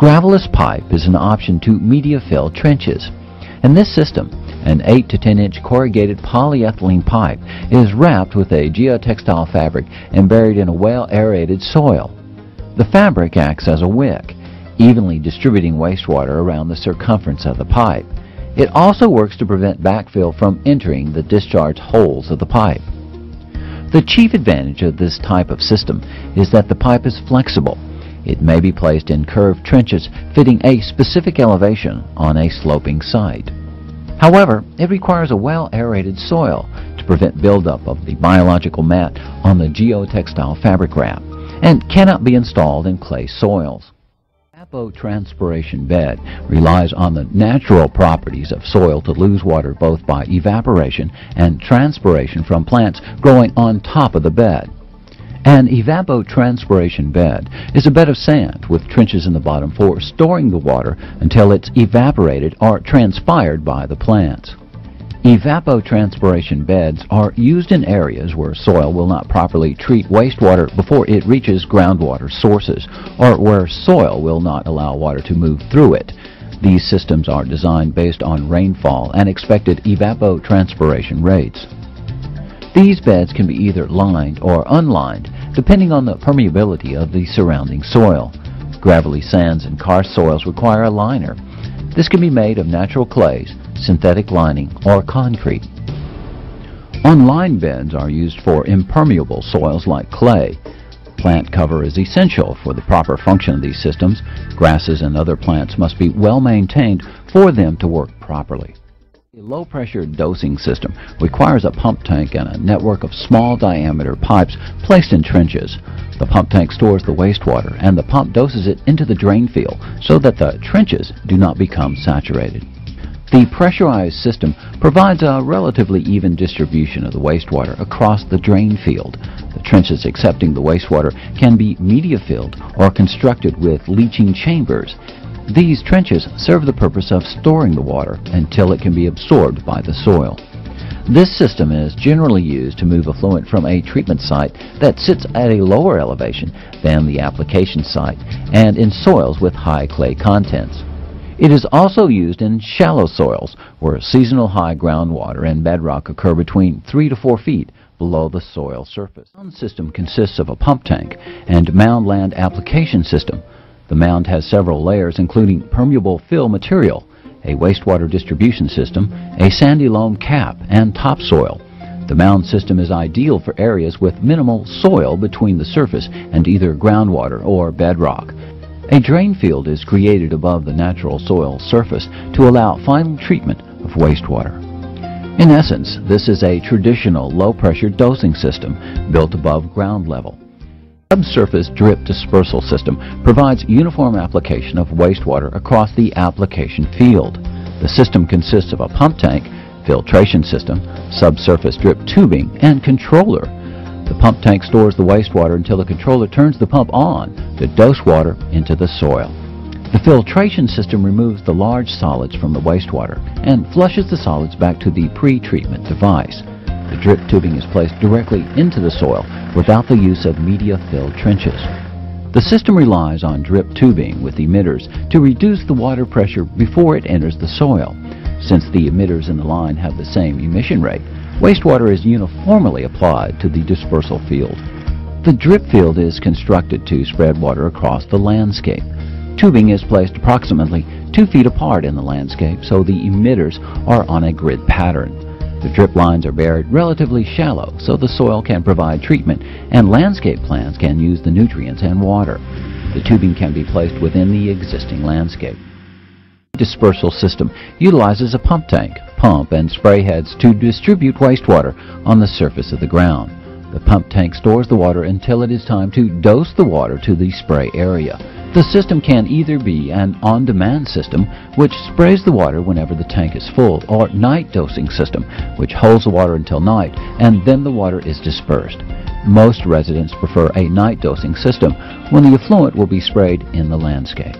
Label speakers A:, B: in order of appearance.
A: Gravelless pipe is an option to media fill trenches. In this system, an 8 to 10 inch corrugated polyethylene pipe is wrapped with a geotextile fabric and buried in a well aerated soil. The fabric acts as a wick, evenly distributing wastewater around the circumference of the pipe. It also works to prevent backfill from entering the discharge holes of the pipe. The chief advantage of this type of system is that the pipe is flexible. It may be placed in curved trenches fitting a specific elevation on a sloping site. However, it requires a well-aerated soil to prevent buildup of the biological mat on the geotextile fabric wrap and cannot be installed in clay soils. Evapotranspiration bed relies on the natural properties of soil to lose water both by evaporation and transpiration from plants growing on top of the bed. An evapotranspiration bed is a bed of sand with trenches in the bottom for storing the water until it's evaporated or transpired by the plants. Evapotranspiration beds are used in areas where soil will not properly treat wastewater before it reaches groundwater sources, or where soil will not allow water to move through it. These systems are designed based on rainfall and expected evapotranspiration rates. These beds can be either lined or unlined, depending on the permeability of the surrounding soil. Gravelly sands and karst soils require a liner. This can be made of natural clays, synthetic lining, or concrete. Unlined beds are used for impermeable soils like clay. Plant cover is essential for the proper function of these systems. Grasses and other plants must be well maintained for them to work properly. A low-pressure dosing system requires a pump tank and a network of small diameter pipes placed in trenches. The pump tank stores the wastewater and the pump doses it into the drain field so that the trenches do not become saturated. The pressurized system provides a relatively even distribution of the wastewater across the drain field. The trenches accepting the wastewater can be media filled or constructed with leaching chambers these trenches serve the purpose of storing the water until it can be absorbed by the soil. This system is generally used to move effluent from a treatment site that sits at a lower elevation than the application site and in soils with high clay contents. It is also used in shallow soils where seasonal high groundwater and bedrock occur between 3 to 4 feet below the soil surface. The system consists of a pump tank and mound land application system the mound has several layers including permeable fill material, a wastewater distribution system, a sandy loam cap, and topsoil. The mound system is ideal for areas with minimal soil between the surface and either groundwater or bedrock. A drain field is created above the natural soil surface to allow final treatment of wastewater. In essence, this is a traditional low-pressure dosing system built above ground level. Subsurface drip dispersal system provides uniform application of wastewater across the application field. The system consists of a pump tank, filtration system, subsurface drip tubing, and controller. The pump tank stores the wastewater until the controller turns the pump on to dose water into the soil. The filtration system removes the large solids from the wastewater and flushes the solids back to the pre-treatment device. The drip tubing is placed directly into the soil without the use of media-filled trenches. The system relies on drip tubing with emitters to reduce the water pressure before it enters the soil. Since the emitters in the line have the same emission rate, wastewater is uniformly applied to the dispersal field. The drip field is constructed to spread water across the landscape. Tubing is placed approximately 2 feet apart in the landscape so the emitters are on a grid pattern. The drip lines are buried relatively shallow so the soil can provide treatment and landscape plants can use the nutrients and water. The tubing can be placed within the existing landscape. Dispersal system utilizes a pump tank, pump, and spray heads to distribute wastewater on the surface of the ground. The pump tank stores the water until it is time to dose the water to the spray area. The system can either be an on-demand system, which sprays the water whenever the tank is full, or night dosing system, which holds the water until night, and then the water is dispersed. Most residents prefer a night dosing system when the effluent will be sprayed in the landscape.